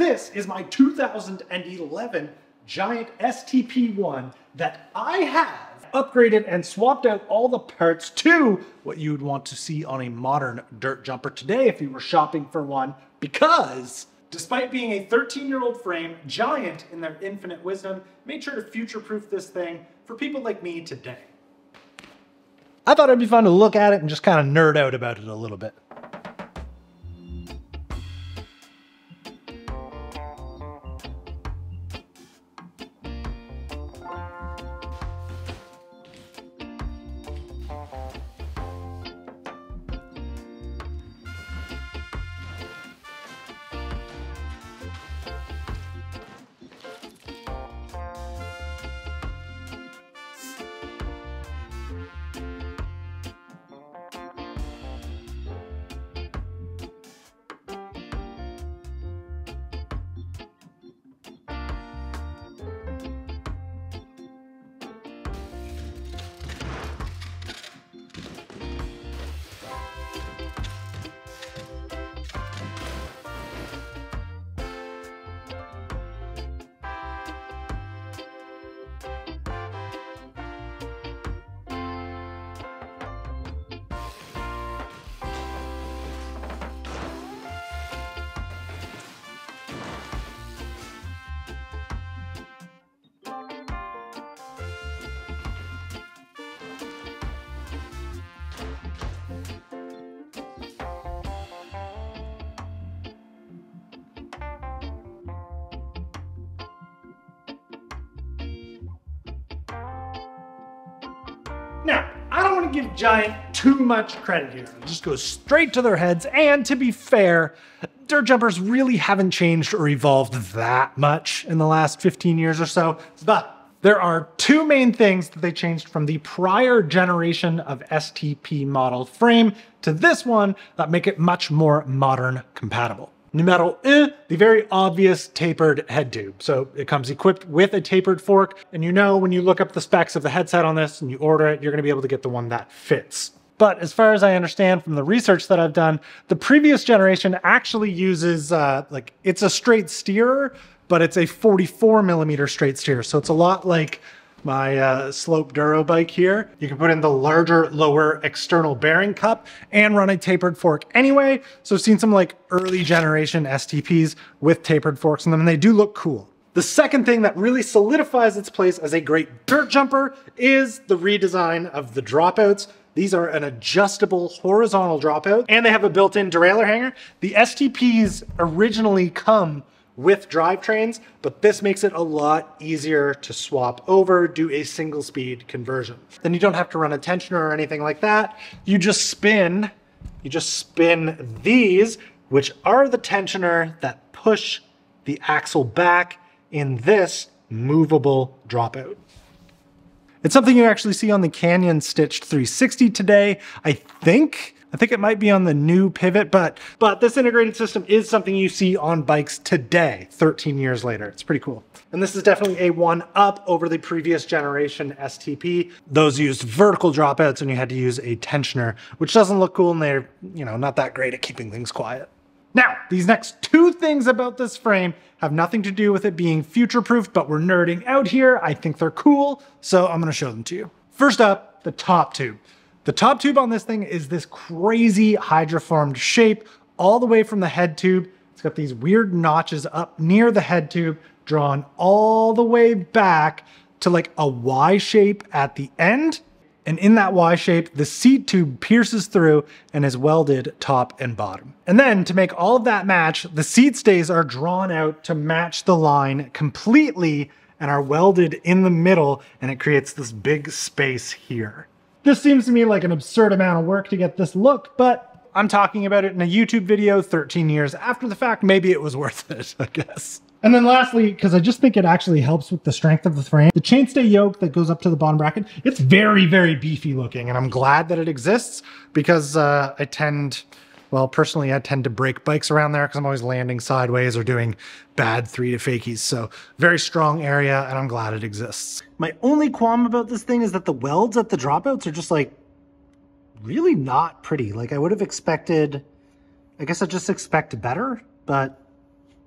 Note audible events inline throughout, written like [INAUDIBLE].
This is my 2011 Giant STP-1 that I have upgraded and swapped out all the parts to what you'd want to see on a modern dirt jumper today if you were shopping for one because despite being a 13-year-old frame, Giant in their infinite wisdom made sure to future-proof this thing for people like me today. I thought it'd be fun to look at it and just kind of nerd out about it a little bit. Now, I don't want to give Giant too much credit here. It just goes straight to their heads. And to be fair, dirt jumpers really haven't changed or evolved that much in the last 15 years or so. But there are two main things that they changed from the prior generation of STP model frame to this one that make it much more modern compatible. Numero un, the very obvious tapered head tube. So it comes equipped with a tapered fork, and you know when you look up the specs of the headset on this and you order it, you're gonna be able to get the one that fits. But as far as I understand from the research that I've done, the previous generation actually uses, uh, like, it's a straight steerer, but it's a 44 millimeter straight steer. So it's a lot like my uh, Slope Duro bike here. You can put in the larger, lower external bearing cup and run a tapered fork anyway. So I've seen some like early generation STPs with tapered forks in them and they do look cool. The second thing that really solidifies its place as a great dirt jumper is the redesign of the dropouts. These are an adjustable horizontal dropout and they have a built-in derailleur hanger. The STPs originally come with drivetrains, but this makes it a lot easier to swap over, do a single speed conversion. Then you don't have to run a tensioner or anything like that. You just spin, you just spin these, which are the tensioner that push the axle back in this movable dropout. It's something you actually see on the Canyon Stitched 360 today. I think I think it might be on the new pivot, but but this integrated system is something you see on bikes today, 13 years later. It's pretty cool. And this is definitely a one up over the previous generation STP. Those used vertical dropouts and you had to use a tensioner, which doesn't look cool and they're, you know, not that great at keeping things quiet. Now, these next two things about this frame have nothing to do with it being future-proof, but we're nerding out here. I think they're cool, so I'm gonna show them to you. First up, the top tube. The top tube on this thing is this crazy hydroformed shape all the way from the head tube. It's got these weird notches up near the head tube drawn all the way back to like a Y shape at the end. And in that Y shape, the seat tube pierces through and is welded top and bottom. And then to make all of that match, the seat stays are drawn out to match the line completely and are welded in the middle and it creates this big space here. This seems to me like an absurd amount of work to get this look, but I'm talking about it in a YouTube video 13 years after the fact. Maybe it was worth [LAUGHS] it, I guess. And then lastly, because I just think it actually helps with the strength of the frame, the chainstay yoke that goes up to the bottom bracket, it's very, very beefy looking. And I'm glad that it exists because uh, I tend, well, personally, I tend to break bikes around there because I'm always landing sideways or doing bad three to fakies. So very strong area and I'm glad it exists. My only qualm about this thing is that the welds at the dropouts are just like really not pretty. Like I would have expected, I guess I just expect better, but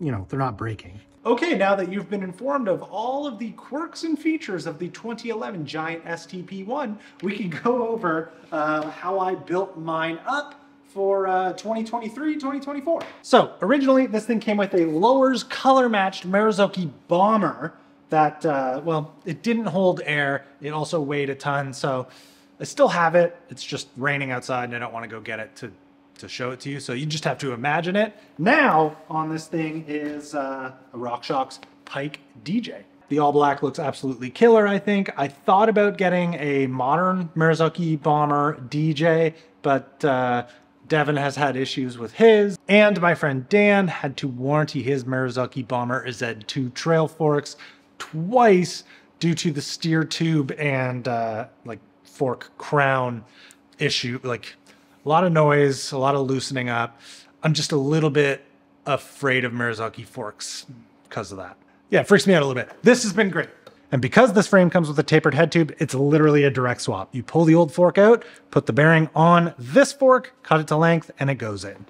you know, they're not breaking. Okay, now that you've been informed of all of the quirks and features of the 2011 Giant STP1, we can go over uh, how I built mine up for uh, 2023, 2024. So originally this thing came with a Lowers color matched Marzocchi bomber that, uh, well, it didn't hold air. It also weighed a ton. So I still have it. It's just raining outside and I don't want to go get it to, to show it to you. So you just have to imagine it. Now on this thing is uh, a RockShox Pike DJ. The all black looks absolutely killer, I think. I thought about getting a modern Marzocchi Bomber DJ, but uh, Devin has had issues with his, and my friend Dan had to warranty his Marzocchi Bomber Z2 trail forks twice due to the steer tube and uh, like fork crown issue. Like a lot of noise, a lot of loosening up. I'm just a little bit afraid of Marzocchi forks because of that. Yeah, it freaks me out a little bit. This has been great. And because this frame comes with a tapered head tube, it's literally a direct swap. You pull the old fork out, put the bearing on this fork, cut it to length, and it goes in.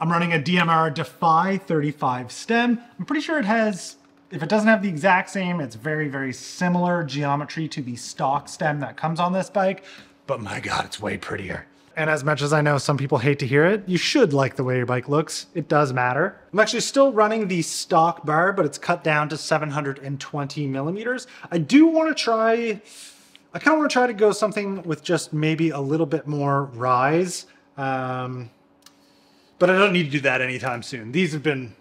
I'm running a DMR Defy 35 stem. I'm pretty sure it has, if it doesn't have the exact same, it's very, very similar geometry to the stock stem that comes on this bike, but my God, it's way prettier. And as much as I know some people hate to hear it, you should like the way your bike looks. It does matter. I'm actually still running the stock bar, but it's cut down to 720 millimeters. I do want to try, I kind of want to try to go something with just maybe a little bit more rise. Um, but I don't need to do that anytime soon. These have been,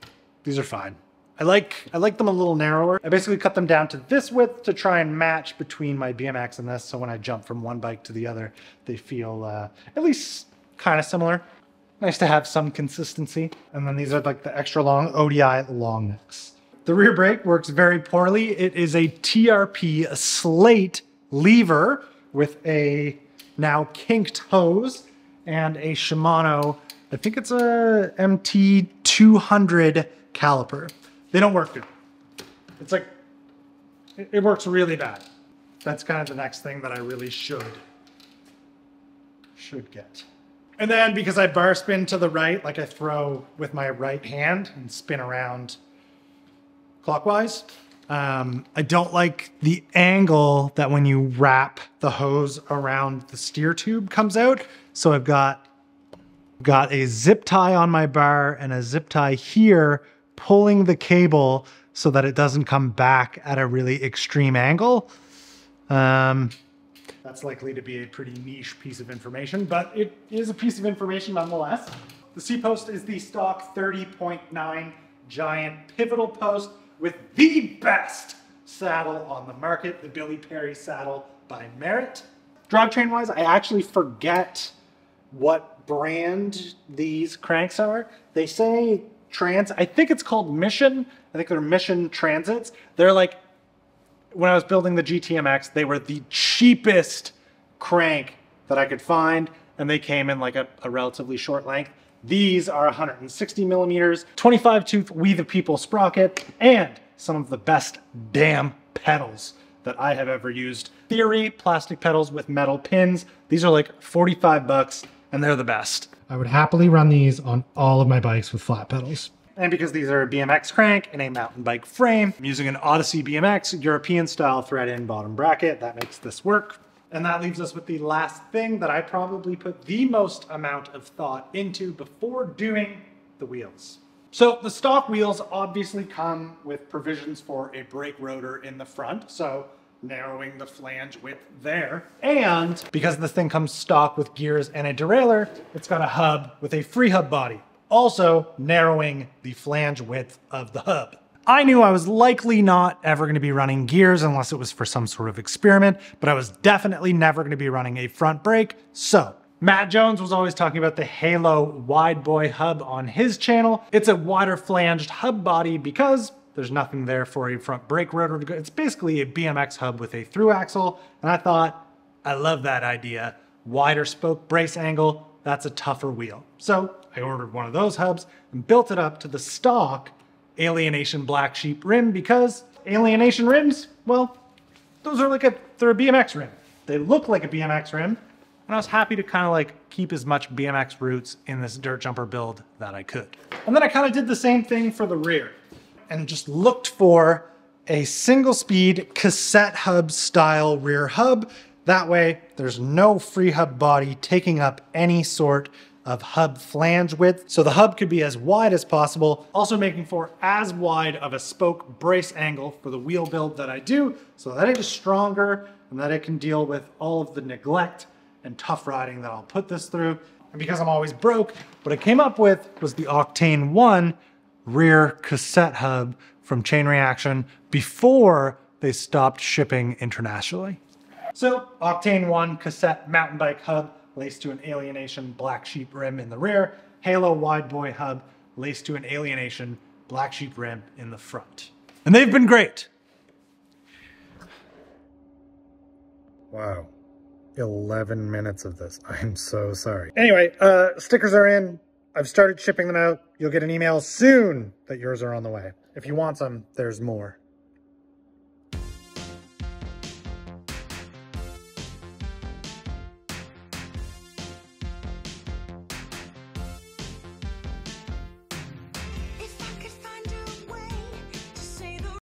these are fine. I like I like them a little narrower. I basically cut them down to this width to try and match between my BMX and this. So when I jump from one bike to the other, they feel uh, at least kind of similar. Nice to have some consistency. And then these are like the extra long ODI long necks. The rear brake works very poorly. It is a TRP slate lever with a now kinked hose and a Shimano, I think it's a MT200 caliper. They don't work good. It's like, it, it works really bad. That's kind of the next thing that I really should, should get. And then because I bar spin to the right, like I throw with my right hand and spin around clockwise, um, I don't like the angle that when you wrap the hose around the steer tube comes out. So I've got, got a zip tie on my bar and a zip tie here pulling the cable so that it doesn't come back at a really extreme angle. Um, that's likely to be a pretty niche piece of information, but it is a piece of information nonetheless. The seat post is the stock 30.9 giant pivotal post with the best saddle on the market, the Billy Perry saddle by Merritt. Drivetrain wise, I actually forget what brand these cranks are. They say trans. I think it's called Mission. I think they're Mission Transits. They're like, when I was building the GTMX, they were the cheapest crank that I could find, and they came in like a, a relatively short length. These are 160 millimeters, 25 tooth We the People sprocket, and some of the best damn pedals that I have ever used. Theory plastic pedals with metal pins. These are like 45 bucks and they're the best. I would happily run these on all of my bikes with flat pedals. And because these are a BMX crank and a mountain bike frame, I'm using an Odyssey BMX European style thread in bottom bracket. That makes this work. And that leaves us with the last thing that I probably put the most amount of thought into before doing the wheels. So the stock wheels obviously come with provisions for a brake rotor in the front. So narrowing the flange width there. And because this thing comes stock with gears and a derailleur, it's got a hub with a free hub body, also narrowing the flange width of the hub. I knew I was likely not ever going to be running gears unless it was for some sort of experiment, but I was definitely never going to be running a front brake. So Matt Jones was always talking about the Halo wide boy hub on his channel. It's a wider flanged hub body because there's nothing there for a front brake rotor to go. It's basically a BMX hub with a through axle. And I thought, I love that idea. Wider spoke brace angle, that's a tougher wheel. So I ordered one of those hubs and built it up to the stock Alienation Black Sheep rim because Alienation rims, well, those are like a, they're a BMX rim. They look like a BMX rim, And I was happy to kind of like keep as much BMX roots in this dirt jumper build that I could. And then I kind of did the same thing for the rear and just looked for a single speed cassette hub style rear hub. That way there's no free hub body taking up any sort of hub flange width. So the hub could be as wide as possible, also making for as wide of a spoke brace angle for the wheel build that I do, so that it is stronger and that it can deal with all of the neglect and tough riding that I'll put this through. And because I'm always broke, what I came up with was the Octane 1 rear cassette hub from Chain Reaction before they stopped shipping internationally. So Octane 1 cassette mountain bike hub laced to an Alienation black sheep rim in the rear, Halo wide boy hub laced to an Alienation black sheep rim in the front. And they've been great. Wow. 11 minutes of this. I'm so sorry. Anyway, uh, stickers are in. I've started shipping them out. You'll get an email soon that yours are on the way. If you want some, there's more.